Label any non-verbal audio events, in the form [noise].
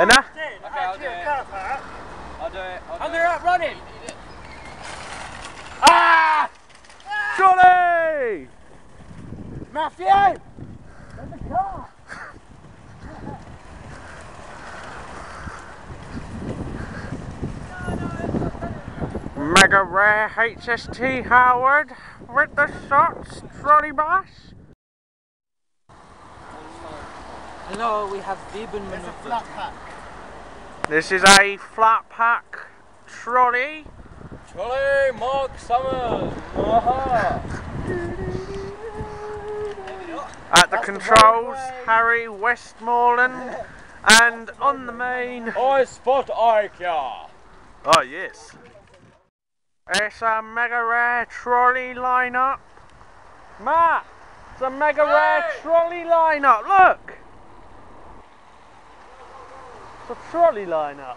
Enough? Okay, I'll do it. I'll do it. I'll do And they're out running. Ah! Trolley! Matthew! There's a car. Mega Rare HST Howard with the shots, trolley bus. Hello, we have Viben There's a flat pack. This is a flat pack trolley. Trolley Mark Summers. At the That's the controls, right. Harry Westmoreland. [laughs] And on the main, I spot Ikea. oh yes. It's a Mega Rare trolley lineup. Matt, it's a Mega Rare trolley lineup, look! It's a trolley lineup.